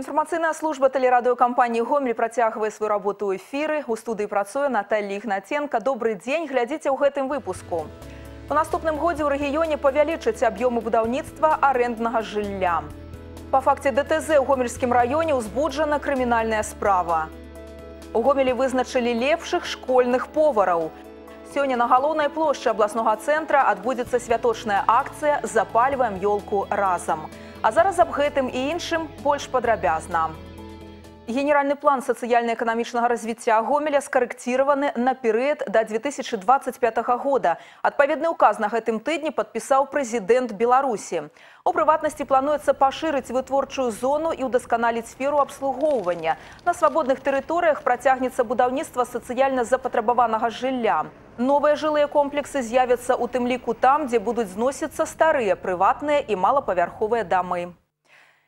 Інфармацыйная служба тэлерадыёкампаніі Гомель працягвае сваю работу ў эфіры. У студыі працуе Наталья Ігнаценка. Добры дзень, глядзіце ў гэтым выпуску. У наступным годзе ў рэгіёне павялічаць аб'ёмы будаўніцтва арэнднага жылля. Па факце ДТЗ ў гомельскім раёне ўзбуджана крымінальная справа. У Гомелі вызначылі лепшых школьных повараў. Сёння на галоўнай плошчы абласнога цэнтра адбудзецца святочная акцыя «Запальваем ёлку разам». А зараз аб гэтым і іншым больш падрабязна. Генеральны план сацыяльна-эканамічнага развіцця Гомеля скарэкціраваны на перыяд да 2025 года. Адпаведны ўказ на гэтым тыдні падпісаў прэзідэнт Беларусі. У прыватнасці плануецца пашырыць вытворчую зону і ўдасканаліць сферу абслугоўвання. На свабодных тэрыторыях працягнецца будаўніцтва сацыяльна запатрабаванага жылля. Новыя жылыя комплексы з'явяцца ў тым ліку там, дзе будуць зносіцца старыя прыватныя і малапавярховыя дамы.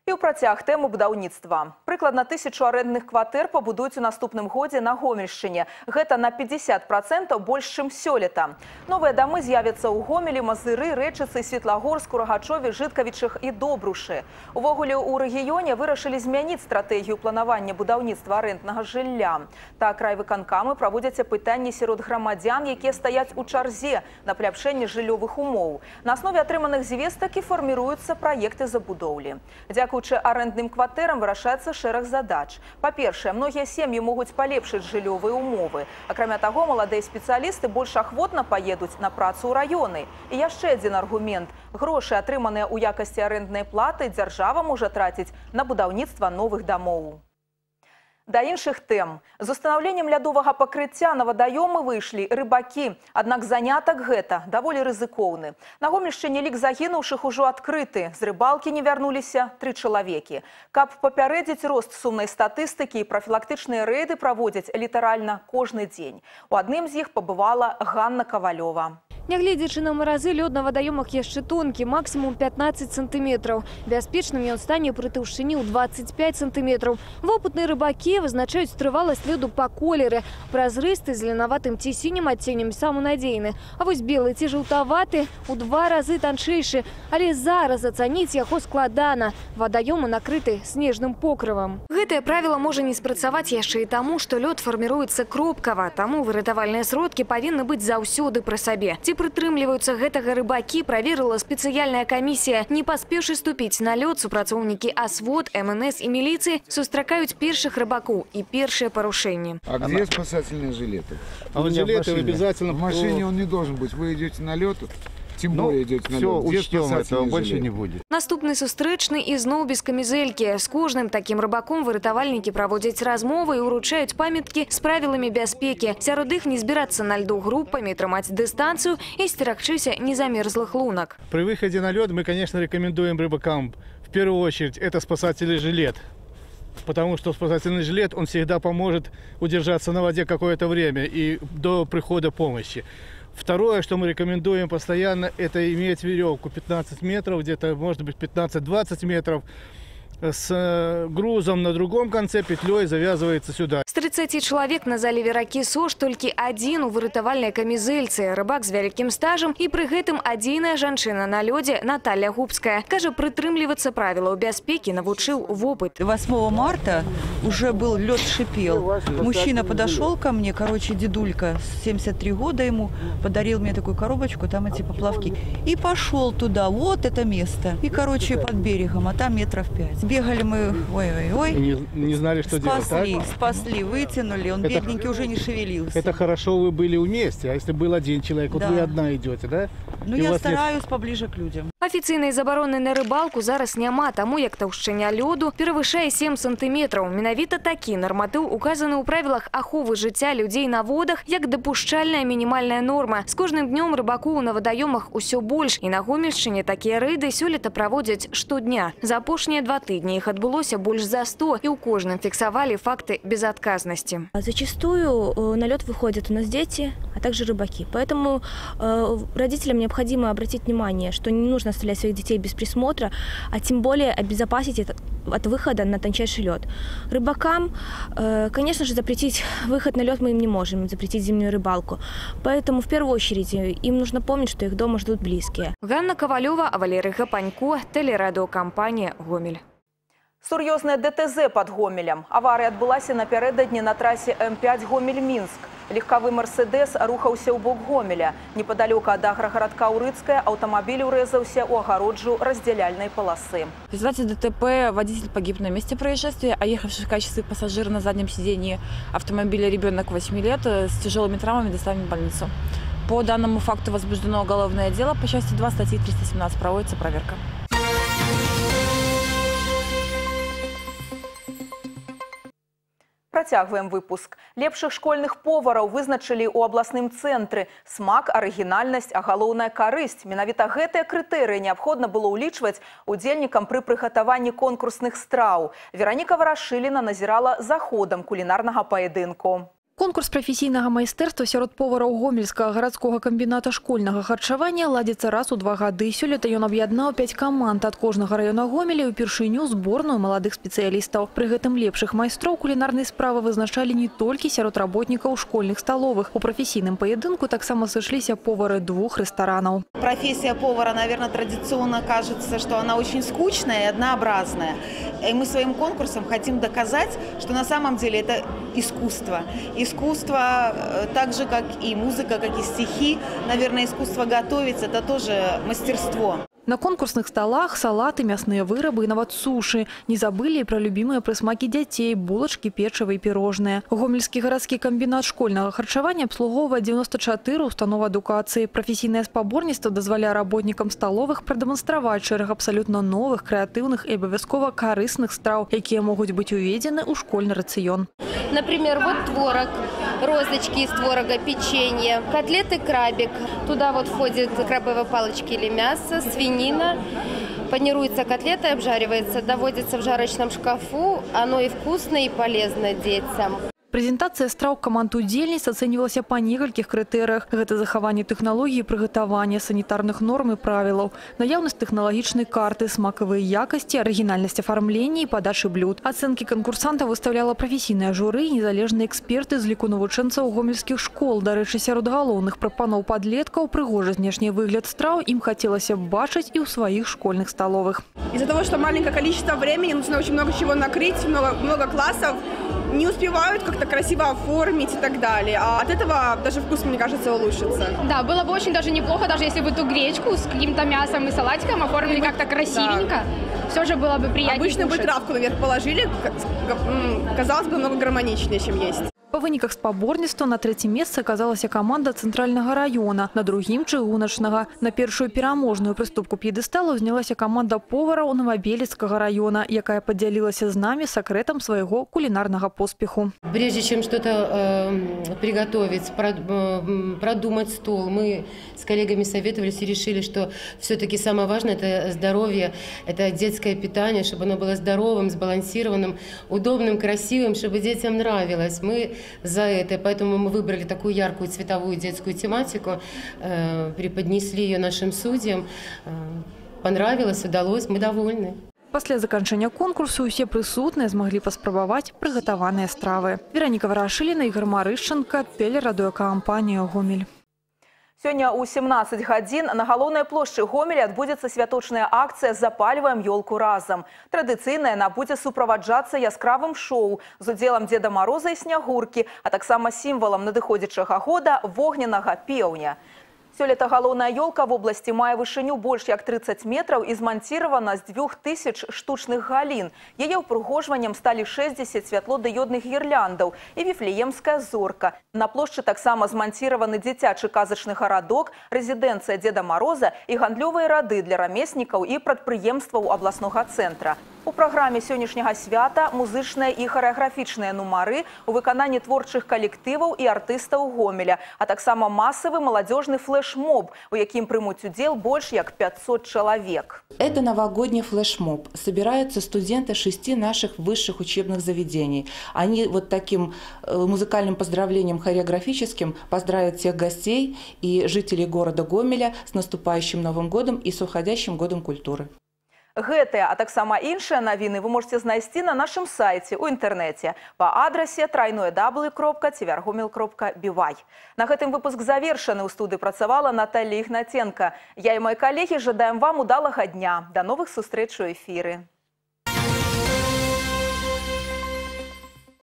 І ў працяг тэму будаўніцтва. Прыкладна тысячу арэндных кватэр пабудуюць у наступным годзе на Гомельшчыне. Гэта на 50% больш, чым сёлета. Новыя дамы з'явяцца ў Гомелі, Мазыры, Рэчыцы, Светлагорску, Рагачове, Жыткавічых і Добрушы. Увогуле ў рэгіёне вырашылі змяніць стратэгію планавання будаўніцтва арэнднага жылля. Так райвыканкамы праводзяць апытанні сярод грамадзян, якія стаяць у чарзе на пляпшэнне жыллёвых умоў. На аснове атрыманых звестак і фарміруюцца праекты забудоўлі. Дзякуючы Дзякуючы арэндным кватэрам вырашаецца шэраг задач. Па-першае, многія сем'і могуць палепшыць жыллёвыя умовы. Акрамя таго, маладыя спецыялісты больш ахвотна паедуць на працу ў раёны. І яшчэ адзін аргумент. Грошы, атрыманыя ў якасці арэнднай платы, дзяржава можа траціць на будаўніцтва новых дамоў. Да іншых тэм. З устанаўленнем лядовага пакрыцця на вадаёмы выйшлі рыбакі. Аднак занятак гэта даволі рызыкоўны. На гомельшчыне лік загінуўшых ужо адкрыты. З рыбалкі не вярнуліся тры чалавекі. Каб папярэдзіць рост сумнай статыстыкі, прафілактычныя рэйды праводзяць літаральна кожны дзень. У адным з іх пабывала Ганна Кавалёва. Нягледзячы на маразы, лёд на вадаёмах яшчэ тонкі, максімум 15 сантыметраў. Бяспечным ён стане пры таўшчыні ў 25 сантыметраў. Вопытныя рыбакі вызначаюць трываласць лёду па колеры. Празрысты з зеленаватым ці сінім адценнем саманадзейны. А вось белы ці жаўтаваты у два разы танчэйшы. Але зараз ацаніць яго складана. Вадаёмы накрыты снежным покрывам. Гэтае правіла можа не спрацаваць яшчэ і таму, што лёд фарміруецца кропкава. Таму выратавальныя сродкі павінны быць заўсёды пры сабе. Ці прытрымліваюцца гэтага рыбакі, праверыла спецыяльная камісія. Не паспеўшы ступіць на лёд, супрацоўнікі АСВОД, МНС і міліцыі сустракаюць першых рыбакоў і першыя парушэнні. А где спасательные жилеты? А вот жилеты обязательно... В машине он не должен быть. Вы идете на лед, тем Ну, более идете на все, лед. Где учтем, этого спасательные больше жилеты? не будет. Наступны сустрэчны і зноў без камізэлькі. З кожным такім рыбаком выратавальнікі праводзяць размовы і ўручаюць памяткі з правіламі бяспекі. Сярод іх не збірацца на льду группамі, трымаць дыстанцыю і сцерагчыся незамерзлых лунак. При выходе на лед мы, конечно, рекомендуем рыбакам в первую очередь это спасательный жилет. Потому что спасательный жилет, он всегда поможет удержаться на воде какое-то время и до прихода помощи. Второе, что мы рекомендуем постоянно, это иметь веревку 15 метров, где-то может быть 15-20 метров, с э, грузом на другом конце петлей завязывается сюда. З 30 чалавек на заліве ракі Сош толькі адзін у выратавальнай камізэльцы, рыбак з вялікім стажам і пры гэтым адзіная жанчына на лёдзе Наталья Губская. Кажа, прытрымлівацца правілаў бяспекі навучыў вопыт. 8 марта уже был лед шипел. Мужчина подошел ко мне, короче, дедулька, 73 года ему, подарил мне такую коробочку, там эти поплавки. И пошел туда, вот это место. И, короче, под берегом, а там метров пять. Бегали мы, И ой-ой-ой, Не, не знали, что делать, так? спасли, спасли, вытянули, он Это- бедненький уже не шевелился. Это хорошо, вы были вместе, а если был один человек, вот Да. вы одна идете, да? Ну, И у я вас нет- стараюсь поближе к людям. Афіцыйнай забароны на рыбалку зараз няма, таму як таўшчыня лёду перавышае 7 сантыметраў. Менавіта такі нарматыў указаны ў правілах аховы жыцця людзей на водах як дапушчальная мінімальная норма. З кожным днём рыбаку на вадаёмах усё больш і на гомельшчыне такія рэйды сёлета праводзяць штодня. За апошнія два тыдні іх адбылося больш за 100 і ў кожным фіксавалі факты безадказнасці. А Зачастую э, на лед выходят у нас дети, а также рыбаки. Поэтому э, родителям необходимо обратить внимание, что не нужно оставлять своих детей без присмотра, а тем более обезопасить это от выхода на тончайший лед. Рыбакам, э, конечно же, запретить выход на лед мы им не можем, запретить зимнюю рыбалку. Поэтому в первую очередь э, им нужно помнить, что их дома ждут близкие. Ганна Ковалёва, Валерий Гапанько, телерадиокомпания «Гомель». Сур'ёзнае ДТЗ под Гомелем. Авария адбылася напярэдадні на трасе М5 Гомель-Мінск. Легкавы Мерседес рухаўся ў бок Гомеля. Неподалеку ад аграгарадка Урыцкая аўтамабіль урэзаўся ў агароджу раздзяляльнай полосы. В результате ДТП водитель погиб на месте происшествия, а ехавший в качестве пассажира на заднем сидении автомобиля ребенок 8 лет э, с тяжелыми травмами доставлен в больницу. По данному факту возбуждено уголовное дело по части 2 статьи 317 проводится проверка. Працягваем выпуск. Лепшых школьных повараў вызначылі ў абласным цэнтры. Смак, арыгінальнасць, а галоўная карысць. Менавіта гэтыя крытэрыі неабходна было ўлічваць удзельнікам пры прыгатаванні конкурсных страў. Вераніка Варашыліна назірала за ходам кулінарнага паядынку. Конкурс прафесійнага майстэрства сярод повараў гомельскага гарадскога камбіната школьнага харчавання ладзіцца раз у два гады. Сёлета ён аб'яднаў пяць каманд ад кожнага раёна гомеля і ўпершыню зборную маладых спецыялістаў. Пры гэтым лепшых майстроў кулінарнай справы вызначалі не толькі сярод работнікаў школьных сталовых. У прафесійным паядынку таксама сышліся повары двух рэстаранаў. Профессия повара, наверное, традиционно кажется, что она очень скучная и однообразная. И мы своим конкурсом хотим доказать, что на самом деле это искусство. Искусство, э, так же, как и музыка, как и стихи, наверное, искусство готовить – это тоже мастерство. На конкурсных столах салаты, мясные вырабы и нават суши. Не забыли и про любимые прысмакі дзяцей – булачкі, печыва і пірожныя. Гомельскі гарадскі камбінат школьнага харчавання абслугоўвае 94 установ адукацыі. Прафесійнае спаборніцтва дазваляе работнікам сталовых прадэманстраваць шэраг абсалютна новых, крэатыўных і абавязкова карысных страў, якія могуць быць уведзены ў школьны рацыён. Например, вот творог, розочки из творога, печенье, котлеты крабик. Туда вот входят крабовые палочки или мясо, свинина. Панируется котлета, обжаривается, доводится в жарочном шкафу. Оно и вкусно, и полезно детям. Прэзентацыя страў каманд удзельніц ацэньвалася па некалькіх крытэрыях. Гэта захаванне тэхналогіі прыгатавання, санітарных норм і правілаў, наяўнасць тэхналагічнай карты, смакавыя якасці, арыгінальнасць афармлення і падачы блюд. Ацэнкі канкурсантаў выставляла прафесійнае журы і незалежныя эксперты з ліку навучэнцаў гомельскіх школ. Дарэчы, сярод галоўных прапаноў падлеткаў прыгожы знешні выгляд страў ім хацелася б бачыць і ў сваіх школьных сталовых. Из-за того, что маленькое количество времени, нужно очень много чего накрыть, много, много классов, не успевают как-то красиво оформить и так далее. А от этого даже вкус, мне кажется, улучшится. Да, было бы очень даже неплохо, даже если бы эту гречку с каким-то мясом и салатиком оформили как-то красивенько. Все же было бы приятнее Обычно бы кушать. травку наверх положили, казалось бы, много гармоничнее, чем есть. Па выніках спаборніцтва на трэцім месцы аказалася каманда цэнтральнага раёна, на другім чыгуначнага. На першую пераможную прыступку п'едэсталу знялася каманда повараў Новабелецкага раёна, якая падзялілася з намі сакрэтам свайго кулінарнага поспеху. Прежде чем что-то э, приготовить, прод- э, продумать стол, мы с коллегами советовались и решили, что все-таки самое важное – это здоровье, это детское питание, чтобы оно было здоровым, сбалансированным, удобным, красивым, чтобы детям нравилось. Мы за это, поэтому мы выбрали такую яркую цветовую детскую тематику, э, преподнесли ее нашим судьям. Э, понравилось, удалось, мы довольны. Пасля заканчэння конкурсу ўсе прысутныя змаглі паспрабаваць прыгатаваныя стравы. Вераніка Варашыліна, Ігор Марышчанка, тэлерадыёкампанія «Гомель». Сёння ў 17 гадзін на галоўнай плошчы Гомеля адбудзецца святочная акцыя «Запальваем ёлку разам». Традыцыйная яна будзе суправаджацца яскравым шоу з удзелам Дзеда Мароза і Снягуркі, а таксама сімвалам надыходзячага года вогненнага пеўня. Сёлета галоўная ёлка в области мае вышыню больш як 30 метраў і зманціравана з 2000 штучных галін. Яе ўпрыгожваннем сталі 60 святлодыёдных гірляндаў і віфлеемская зорка. На плошчы таксама зманціраваны дзіцячы казачны гарадок, рэзідэнцыя Дзеда Мароза і гандлёвыя рады для рамеснікаў і прадпрыемстваў абласнога цэнтра. У праграме сённяшняга свята музычныя і харэаграфічныя нумары у выкананні творчых калектываў і артыстаў Гомеля, а таксама масавы маладзёжны флэш-моб, у якім прымуць удзел больш як 500 чалавек. Это новогодний флешмоб. Собираются студенты шести наших высших учебных заведений. Они вот таким э, музыкальным поздравлением хореографическим поздравят всех гостей и жителей города Гомеля с наступающим Новым годом и с уходящим годом культуры. Гэтыя, а таксама іншыя навіны вы можете знайсці на нашым сайце ў інтэрнэце па адрасе трайное даблы.цівяргумел.бівай. На гэтым выпуск завершаны ў студыі працавала Наталья Ігнаценка. Я і мои калегі жадаем вам удалага дня. Да новых сустрэч у эфіры.